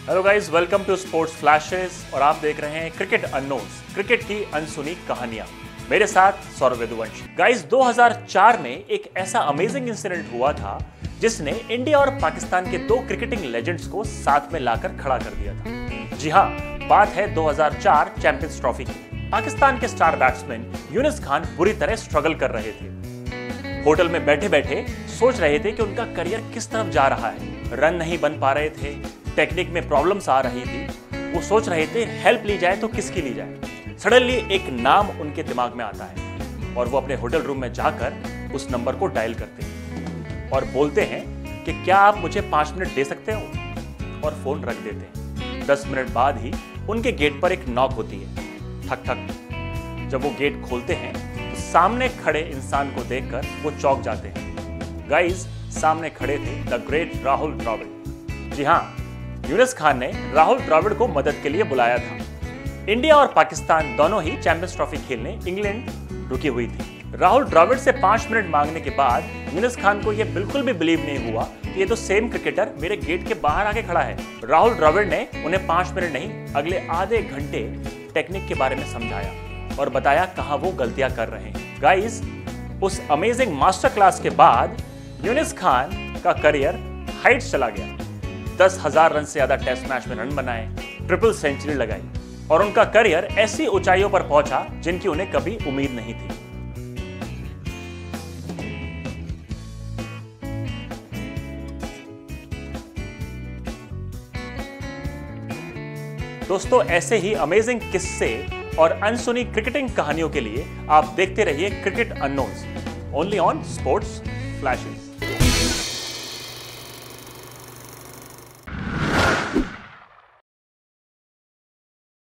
Hello guys welcome to Sports Flashes और आप देख रहे हैं क्रिकेट अननोन्स क्रिकेट की अनसुनी कहानियाँ। मेरे साथ सौरभ यदुवंशी। गाइस 2004 में एक ऐसा अमेजिंग इंसिडेंट हुआ था, जिसने इंडिया और पाकिस्तान के दो क्रिकेटिंग लेजेंड्स को साथ में लाकर खड़ा कर दिया था। जी हाँ बात है 2004 चैंपियंस ट्रॉफी की। पाकिस्तान के स्टार बैट्समैन यूनिस खान बुरी तरह स्ट्रगल कर रहे थे। होटल में बैठे बैठे सोच रहे थे कि उनका करियर किस तरफ़ जा रहा है। रन नहीं बन पा रहे थे। टेक्निक में प्रॉब्लम्स आ रही थी, वो सोच रहे थे हेल्प ली जाए तो किसकी ली जाए? सडनली एक नाम उनके दिमाग में आता है और वो अपने होटल रूम में जाकर उस नंबर को डायल करते हैं और बोलते हैं कि, क्या आप मुझे पाँच मिनट दे सकते हो? और फ़ोन रख देते हैं। दस मिनट बाद ही उनके गेट पर एक नॉक होती है। ठक ठक। जब वो गेट खोलते हैं तो सामने खड़े इंसान को देखकर वो चौक जाते हैं। गाइस सामने खड़े थे द ग्रेट राहुल द्रविड़। जी हाँ यूनिस खान ने राहुल द्रविड़ को मदद के लिए बुलाया था। इंडिया और पाकिस्तान दोनों ही चैंपियंस ट्रॉफी खेलने इंग्लैंड रुकी हुई थी। राहुल द्रविड़ से पाँच मिनट मांगने के बाद यूनिस खान को यह बिल्कुल भी बिलीव नहीं हुआ कि ये तो सेम क्रिकेटर मेरे गेट के बाहर आके खड़ा है। राहुल द्रविड़ ने उन्हें पाँच मिनट नहीं, अगले आधे घंटे टेक्निक के बारे में समझाया और बताया कहा वो गलतियाँ कर रहे हैं। गाइस उस अमेजिंग मास्टर क्लास के बाद यूनिस खान का करियर हाइट चला गया। दस हज़ार रन से ज़्यादा टेस्ट मैच में रन बनाए, ट्रिपल सेंचुरी लगाई और उनका करियर ऐसी ऊंचाइयों पर पहुँचा जिनकी उन्हें कभी उम्मीद नहीं थी। दोस्तों, ऐसे ही अमेजिंग किस्से और अनसुनी क्रिकेटिंग कहानियों के लिए आप देखते रहिए cricket announce only on Sports Flashes